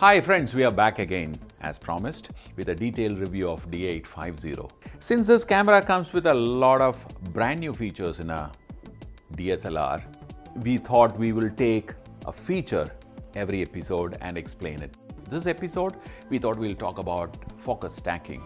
Hi friends, we are back again as promised with a detailed review of D850. Since this camera comes with a lot of brand new features in a DSLR, we thought we will take a feature every episode and explain it. This episode, we thought we'll talk about focus stacking.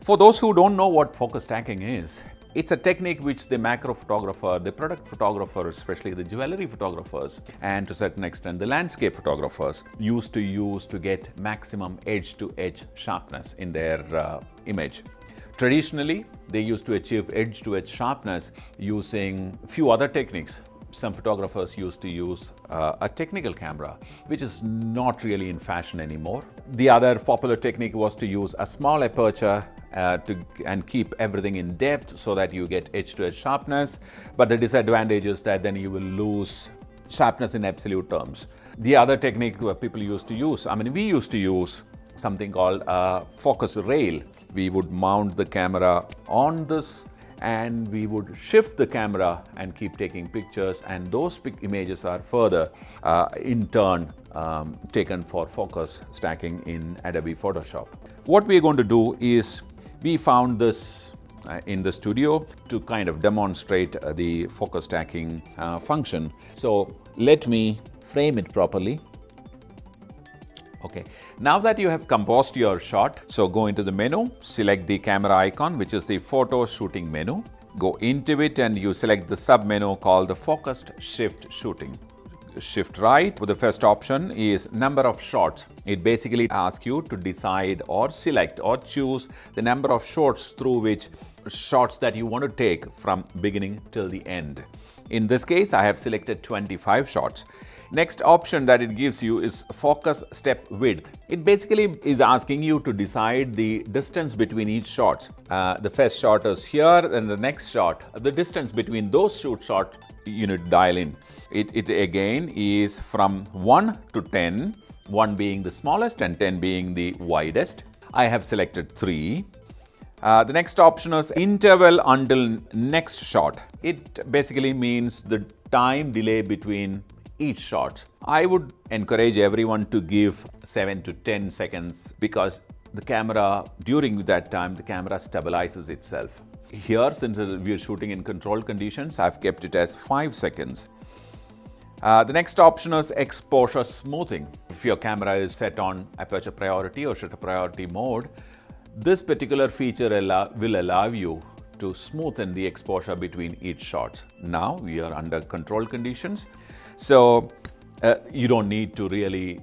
For those who don't know what focus stacking is, it's a technique which the macro photographer, the product photographer, especially the jewelry photographers, and to a certain extent the landscape photographers used to use to get maximum edge-to-edge -edge sharpness in their uh, image. Traditionally, they used to achieve edge-to-edge -edge sharpness using few other techniques. Some photographers used to use uh, a technical camera, which is not really in fashion anymore. The other popular technique was to use a small aperture uh, to, and keep everything in depth so that you get edge-to-edge -edge sharpness. But the disadvantage is that then you will lose sharpness in absolute terms. The other technique that people used to use, I mean, we used to use something called a focus rail. We would mount the camera on this and we would shift the camera and keep taking pictures and those images are further uh, in turn um, taken for focus stacking in Adobe Photoshop. What we're going to do is we found this uh, in the studio to kind of demonstrate uh, the focus stacking uh, function. So let me frame it properly. Okay, now that you have composed your shot, so go into the menu, select the camera icon, which is the photo shooting menu. Go into it and you select the sub menu called the focused shift shooting shift right. The first option is number of shots. It basically asks you to decide or select or choose the number of shots through which shots that you want to take from beginning till the end. In this case, I have selected 25 shots. Next option that it gives you is focus step width. It basically is asking you to decide the distance between each shot. Uh, the first shot is here and the next shot, the distance between those shoot shots you need to dial in. It, it again is from 1 to 10, 1 being the smallest and 10 being the widest. I have selected 3. Uh, the next option is interval until next shot. It basically means the time delay between each shot. I would encourage everyone to give 7 to 10 seconds because the camera, during that time, the camera stabilizes itself. Here, since we are shooting in controlled conditions, I've kept it as 5 seconds. Uh, the next option is exposure smoothing. If your camera is set on aperture priority or shutter priority mode, this particular feature will allow you to smoothen the exposure between each shots. Now we are under control conditions. So uh, you don't need to really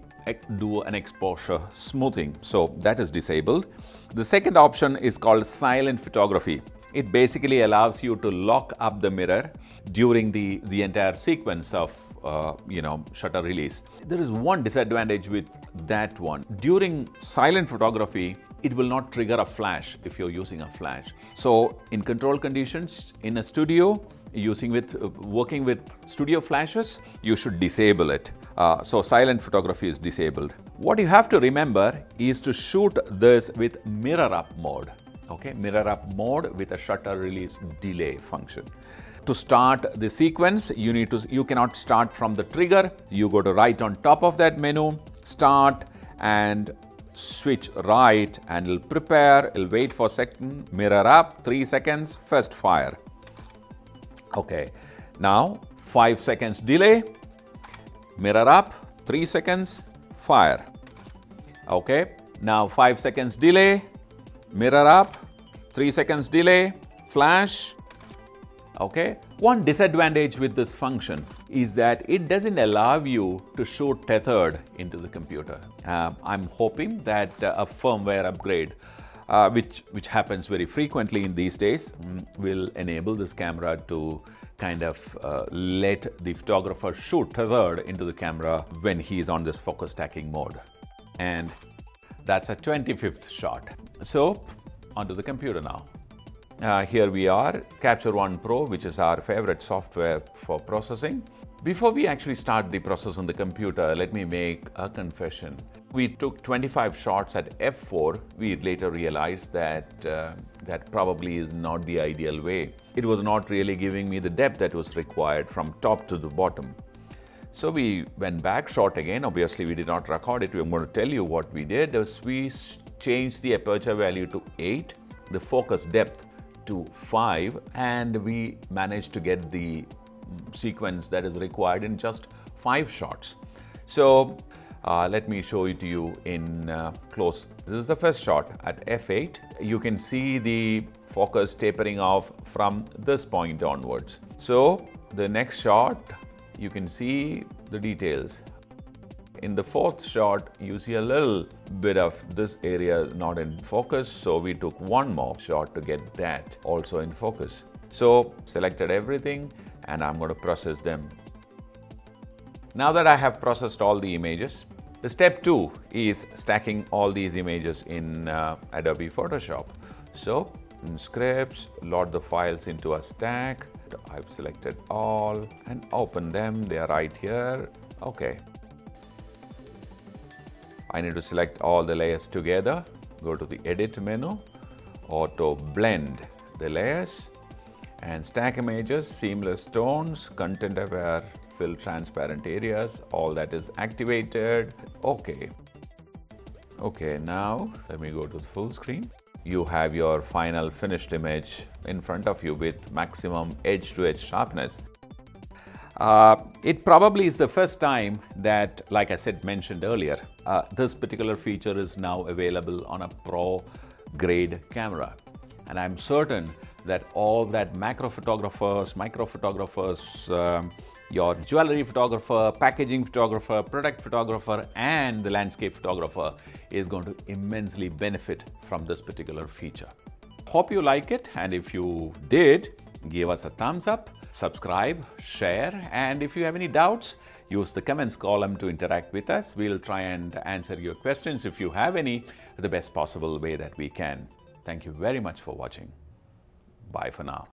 do an exposure smoothing. So that is disabled. The second option is called silent photography. It basically allows you to lock up the mirror during the, the entire sequence of uh, you know, shutter release. There is one disadvantage with that one. During silent photography, it will not trigger a flash if you're using a flash. So in control conditions, in a studio, using with uh, working with studio flashes, you should disable it. Uh, so silent photography is disabled. What you have to remember is to shoot this with mirror up mode. Okay, mirror up mode with a shutter release delay function. To start the sequence, you need to you cannot start from the trigger. You go to right on top of that menu, start and switch right and it'll prepare, it'll wait for second, mirror up, three seconds, first fire. Okay, now 5 seconds delay, mirror up, 3 seconds, fire. Okay, now 5 seconds delay, mirror up, 3 seconds delay, flash. Okay, one disadvantage with this function is that it doesn't allow you to shoot tethered into the computer. Uh, I'm hoping that uh, a firmware upgrade uh, which, which happens very frequently in these days, um, will enable this camera to kind of uh, let the photographer shoot tethered into the camera when he is on this focus stacking mode. And that's a 25th shot. So onto the computer now. Uh, here we are, Capture One Pro, which is our favorite software for processing. Before we actually start the process on the computer, let me make a confession. We took 25 shots at f4. We later realized that uh, that probably is not the ideal way. It was not really giving me the depth that was required from top to the bottom. So we went back, shot again. Obviously, we did not record it. I'm going to tell you what we did. We changed the aperture value to 8, the focus depth to 5, and we managed to get the sequence that is required in just five shots. So uh, let me show it to you in uh, close. This is the first shot at f8. You can see the focus tapering off from this point onwards. So the next shot, you can see the details. In the fourth shot, you see a little bit of this area not in focus. So we took one more shot to get that also in focus. So selected everything and I'm going to process them. Now that I have processed all the images, the step two is stacking all these images in uh, Adobe Photoshop. So scripts, load the files into a stack. I've selected all and open them. They are right here. Okay. I need to select all the layers together. Go to the edit menu, auto blend the layers and stack images, seamless tones, content aware, fill transparent areas, all that is activated. Okay. Okay, now let me go to the full screen. You have your final finished image in front of you with maximum edge-to-edge sharpness. Uh, it probably is the first time that, like I said, mentioned earlier, uh, this particular feature is now available on a pro grade camera. And I'm certain that all that macro photographers, micro photographers, um, your jewelry photographer, packaging photographer, product photographer, and the landscape photographer is going to immensely benefit from this particular feature. Hope you like it, and if you did, give us a thumbs up, subscribe, share, and if you have any doubts, use the comments column to interact with us. We'll try and answer your questions if you have any, the best possible way that we can. Thank you very much for watching. Bye for now.